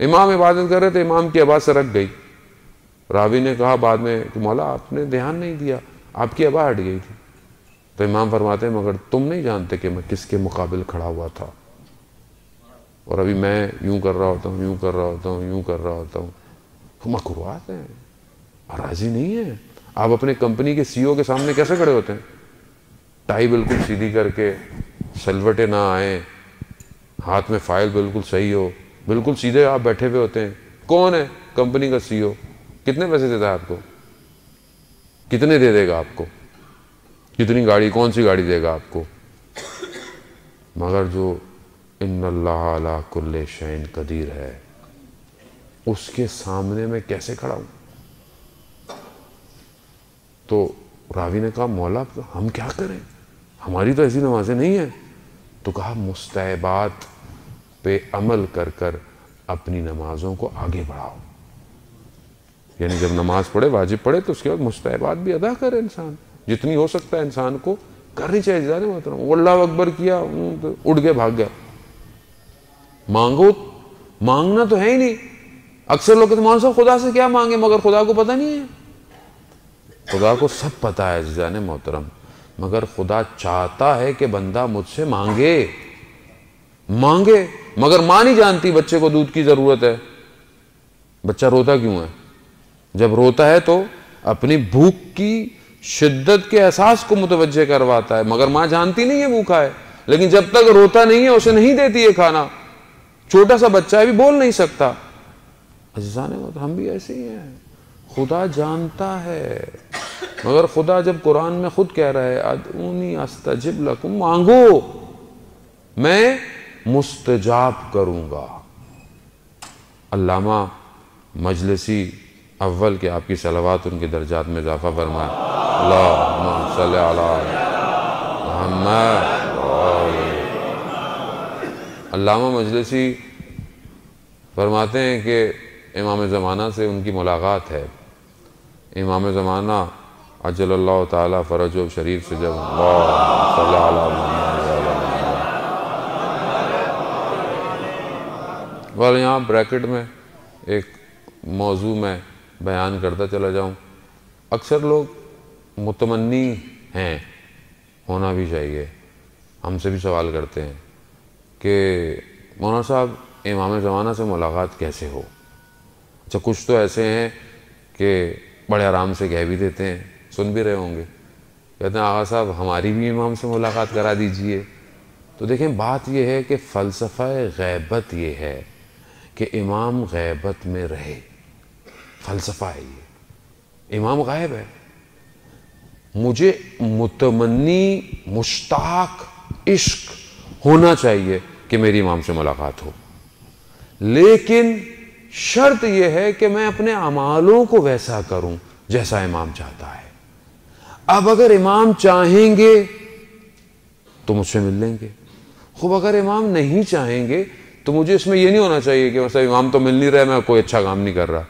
इमाम इबादत कर रहे थे, इमाम की आवाज़ सरक गई। रावी ने कहा बाद में, कि मौला, आपने ध्यान नहीं दिया, आपकी आवाज़ हट गई थी। तो इमाम फरमाते, मगर तुम नहीं जानते कि मैं किसके मुकाबिल खड़ा हुआ था? और अभी मैं यूँ कर रहा होता हूँ, यूँ कर रहा होता हूँ, यूँ कर रहा होता हूँ। तो मकरुआत हैं। राज़ी नहीं है। आप अपने कंपनी के सीईओ के सामने कैसे खड़े होते हैं? टाई बिल्कुल सीधी करके सलवटे ना आए, हाथ में फ़ाइल बिल्कुल सही हो, बिल्कुल सीधे आप बैठे हुए होते हैं। कौन है कंपनी का सीईओ कितने पैसे देता है आपको? कितने दे देगा आपको? कितनी गाड़ी, कौन सी गाड़ी देगा आपको? मगर जो इन कुल्ले शैन कदीर है, उसके सामने मैं कैसे खड़ा हूँ? तो रावी ने कहा, मौला, हम क्या करें? हमारी तो ऐसी नमाजें नहीं है। तो कहा, मुस्तबात पे अमल कर कर अपनी नमाजों को आगे बढ़ाओ। यानी जब नमाज़ पढ़े, वाजिब पढ़े तो उसके बाद मुस्तबात भी अदा करे इंसान। जितनी हो सकता है इंसान को करनी चाहिए, जाने मोहतरम। अल्लाह अकबर किया तो उड़ के भाग गया। मांगो, मांगना तो है ही नहीं। अक्सर लोग मान खुदा से क्या मांगे? मगर खुदा को पता नहीं है। खुदा को सब पता है, जाने मोहतरम। मगर खुदा चाहता है कि बंदा मुझसे मांगे। मांगे, मगर माँ नहीं जानती बच्चे को दूध की ज़रूरत है। बच्चा रोता क्यों है? जब रोता है तो अपनी भूख की शिद्दत के एहसास को मुतवजह करवाता है। मगर माँ जानती नहीं है भूखा है। लेकिन जब तक रोता नहीं है, उसे नहीं देती है खाना। छोटा सा बच्चा है भी बोल नहीं सकता। अजान हम भी ऐसे ही हैं। खुदा जानता है। मगर खुदा जब कुरान में खुद कह रहा है अदूनी अस्तजिब लकुम, मांगो, मैं मुस्तजाब करूँगा। अल्लामा मजलिसी अव्वल के आपकी सलावात उनके दर्जात में इजाफा फरमाए। अल्लामा मजलसी फरमाते हैं कि इमाम ज़माना से उनकी मुलाकात है। इमाम ज़माना अजल ताला फ़रज शरीफ से जब वाल यहाँ ब्रैकेट में एक मौजू में बयान करता चला जाऊँ। अक्सर लोग मुतमनी हैं, होना भी चाहिए। हमसे भी सवाल करते हैं कि मौना साहब इमाम ज़माना से मुलाकात कैसे हो? अच्छा कुछ तो ऐसे हैं कि बड़े आराम से कह भी देते हैं, सुन भी रहे होंगे। कहते हैं, आगा साहब, हमारी भी इमाम से मुलाकात करा दीजिए। तो देखें, बात यह है कि फ़लसफ़ा गैबत ये है कि इमाम गैबत में रहे। फ़लसफ़ा है ये। इमाम गायब है। मुझे मुतमनी मुश्ताक, इश्क होना चाहिए कि मेरी इमाम से मुलाकात हो। लेकिन शर्त यह है कि मैं अपने अमालों को वैसा करूँ, जैसा इमाम चाहता है। अब अगर इमाम चाहेंगे तो मुझसे मिल लेंगे। खूब अगर इमाम नहीं चाहेंगे तो मुझे इसमें यह नहीं होना चाहिए कि मतलब इमाम तो मिल नहीं रहा मैं कोई अच्छा काम नहीं कर रहा।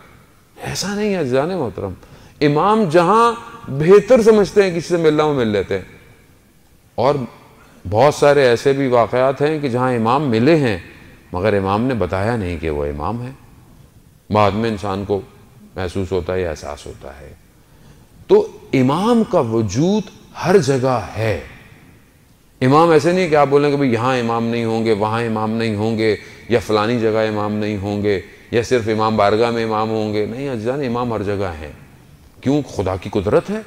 ऐसा नहीं है जाने मोहतरम। इमाम जहाँ बेहतर समझते हैं, किसी से मिलना वो मिल लेते हैं। और बहुत सारे ऐसे भी वाकयात हैं कि जहाँ इमाम मिले हैं, मगर इमाम ने बताया नहीं कि वो इमाम है। बाद में इंसान को महसूस होता है एहसास होता है। तो इमाम का वजूद हर जगह है। इमाम ऐसे नहीं कि आप बोलेंगे भाई यहाँ इमाम नहीं होंगे, वहाँ इमाम नहीं होंगे, या फलानी जगह इमाम नहीं होंगे, या सिर्फ़ इमाम बारगाह में इमाम होंगे। नहीं अजान इमाम हर जगह हैं। क्यों? खुदा की कुदरत है।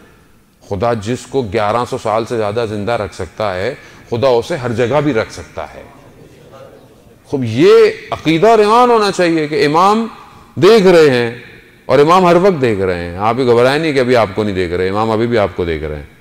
खुदा जिसको 1100 साल से ज़्यादा ज़िंदा रख सकता है, खुदा उसे हर जगह भी रख सकता है। खूब, ये अकीदा और ईमान होना चाहिए कि इमाम देख रहे हैं और इमाम हर वक्त देख रहे हैं। आप ही घबराए नहीं कि अभी आपको नहीं देख रहे, इमाम अभी भी आपको देख रहे हैं।